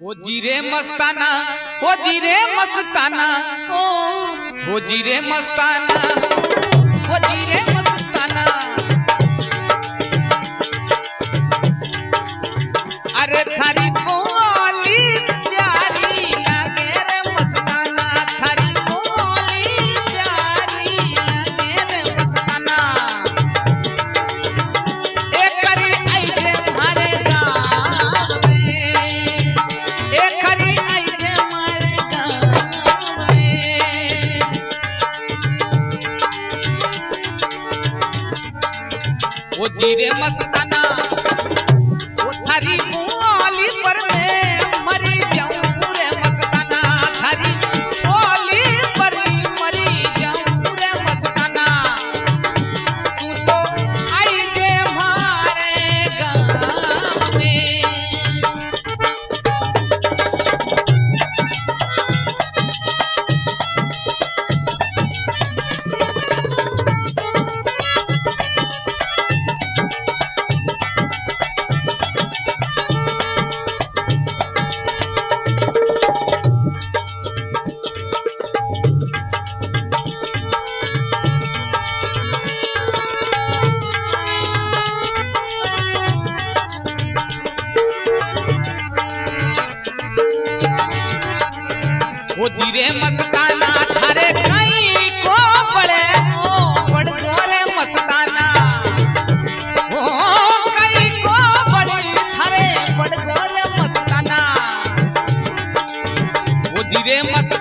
ओ जीरे मस्ताना ओ जीरे मस्ताना। ओ हो जीरे मस्ताना ओ जीरे मस्ताना। अरे थारी Viviré más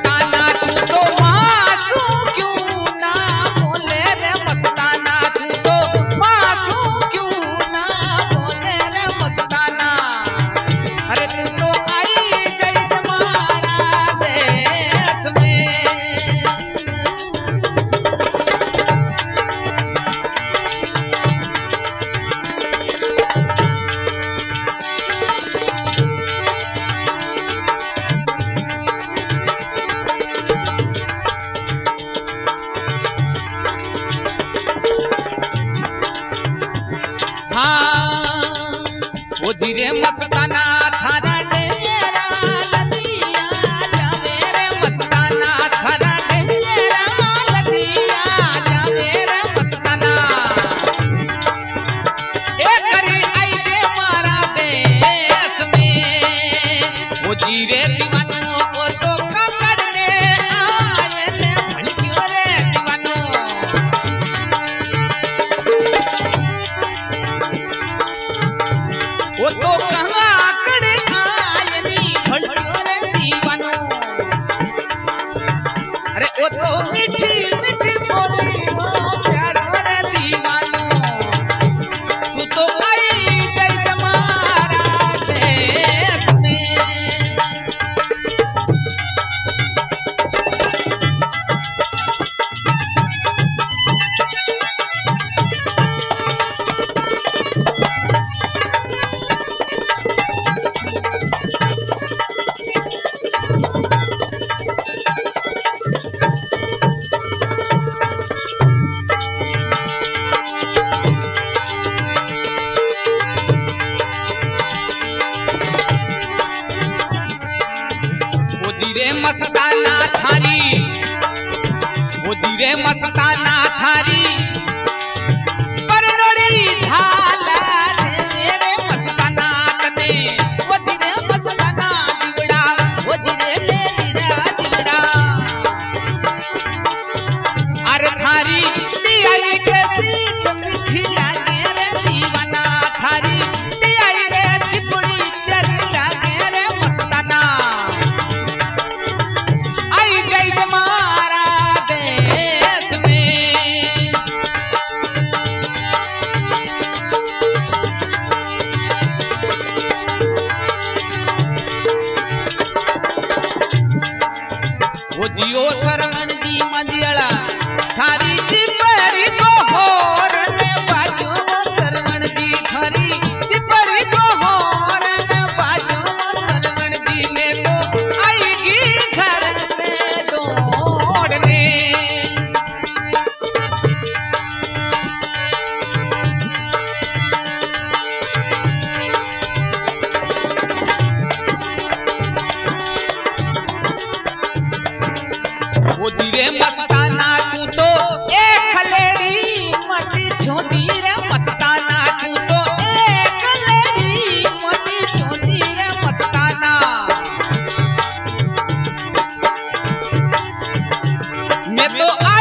मैं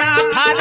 मस्ताना थारा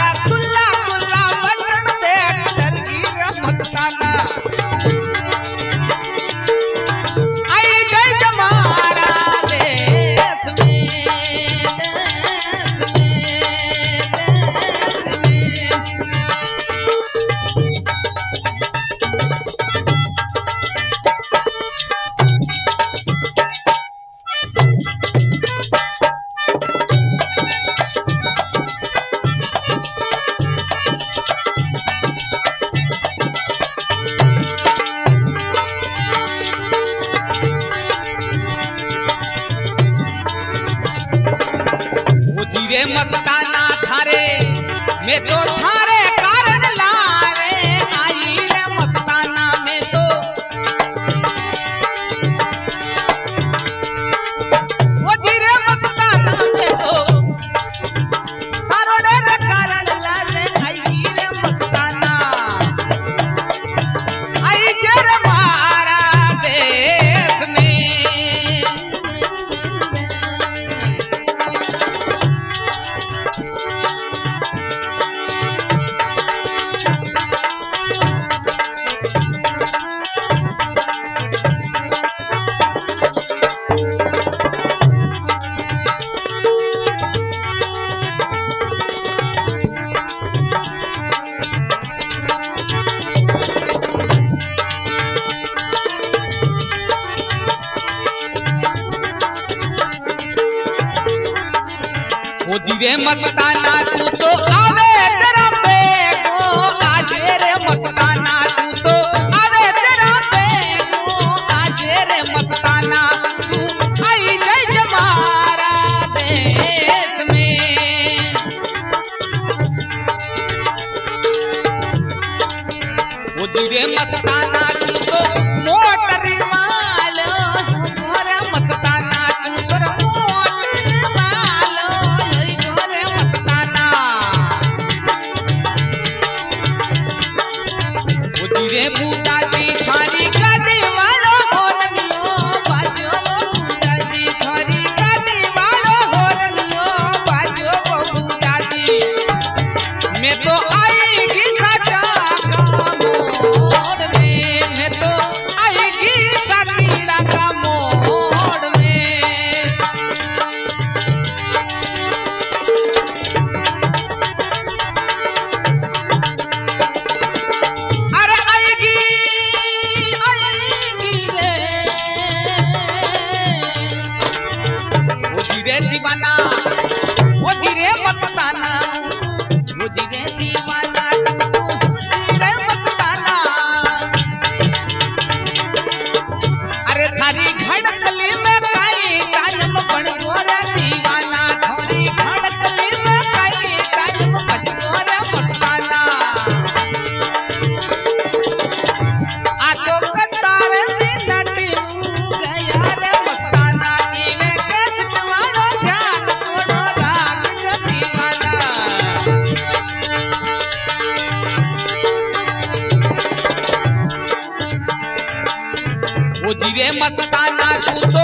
वो धीरे मस्ताना तू तो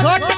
छोटे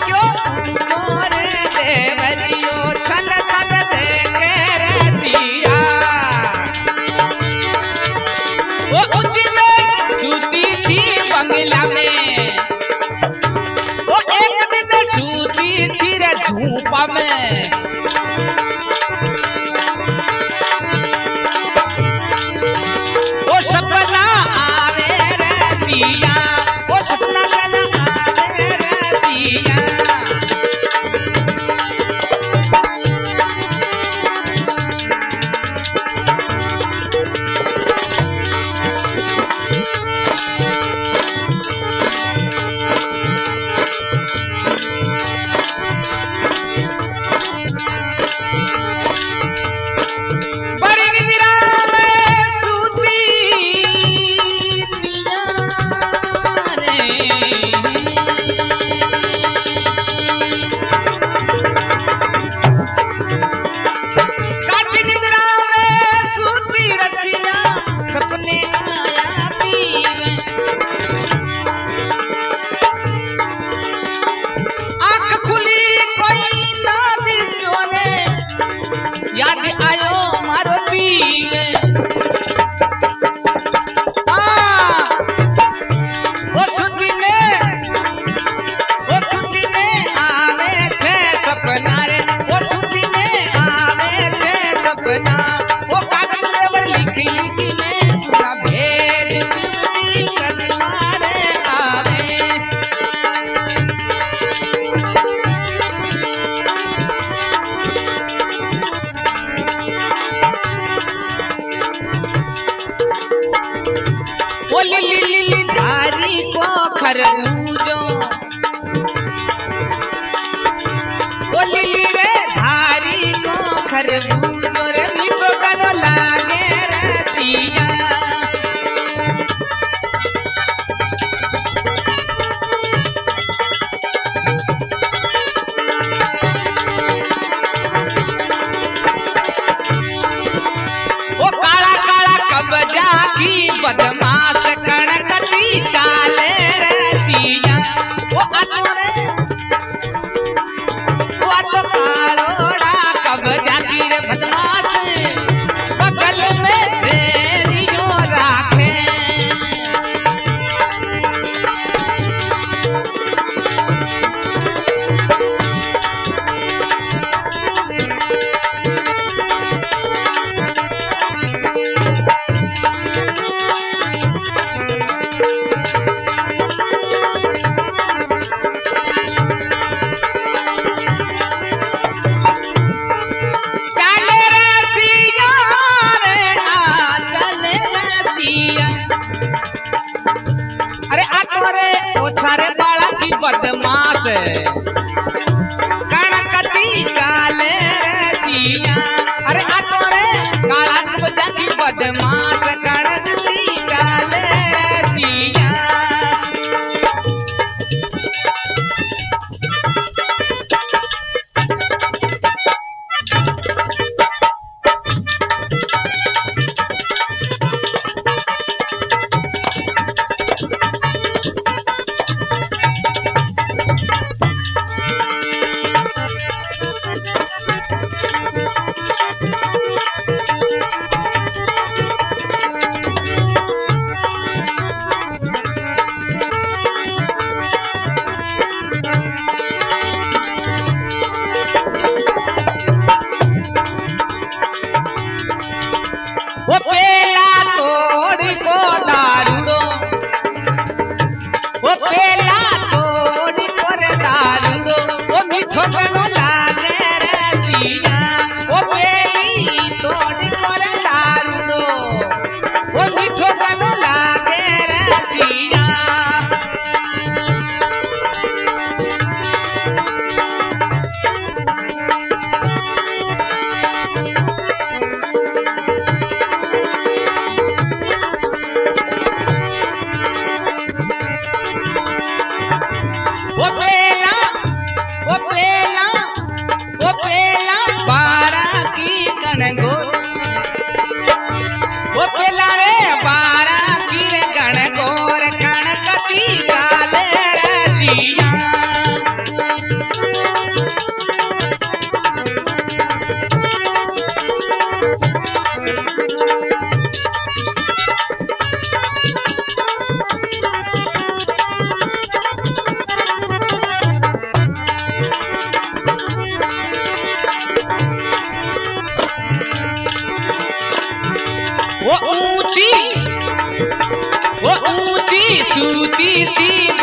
Gracias.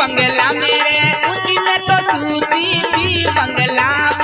बंगला मेरे उसी में तो सूती थी बंगला।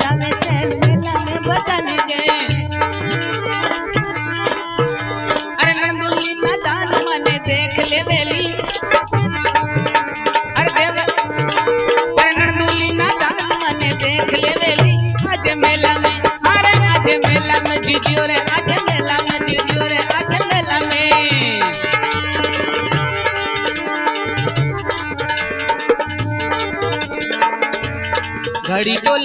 समेत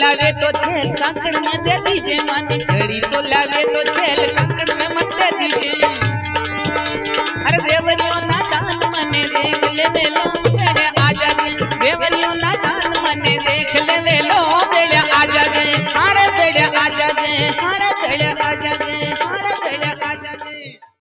लावे तो छेल कांकड़ में दे दीजे मानी, घड़ी तो लावे तो छेल कांकड़ में मत दे दीजे। हर देवरियों ना दान मने देख ले मेलो बेड़े आजा दे। देवरियों ना दान मने देख ले मेलो बेड़े आजा दे। हर बेड़े आजा दे हर बेड़े आजा दे।